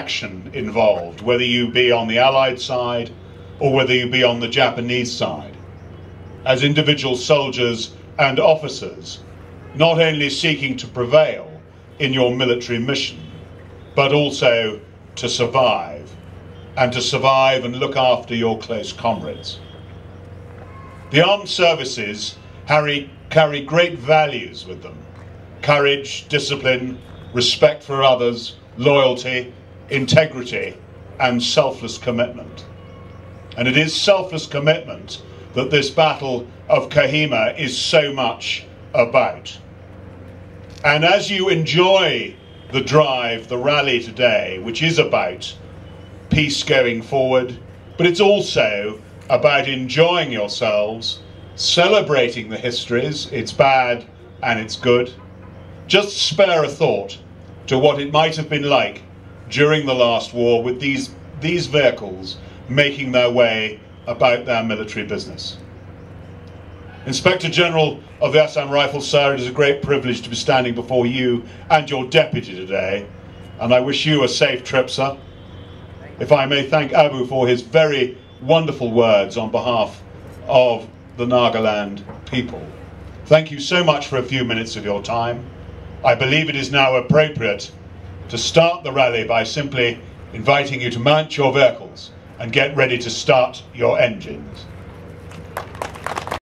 action involved, whether you be on the Allied side or whether you be on the Japanese side. As individual soldiers and officers, not only seeking to prevail in your military mission, but also to survive, and to survive and look after your close comrades. The armed services carry, carry great values with them courage, discipline, respect for others, loyalty, integrity, and selfless commitment. And it is selfless commitment that this Battle of Kohima is so much about. And as you enjoy the drive, the rally today, which is about peace going forward, but it's also about enjoying yourselves, celebrating the histories, it's bad and it's good. Just spare a thought to what it might have been like during the last war with these, these vehicles making their way about their military business. Inspector General of the Assam Rifles, sir, it is a great privilege to be standing before you and your deputy today, and I wish you a safe trip, sir. If I may thank Abu for his very wonderful words on behalf of the Nagaland people. Thank you so much for a few minutes of your time. I believe it is now appropriate to start the rally by simply inviting you to mount your vehicles and get ready to start your engines.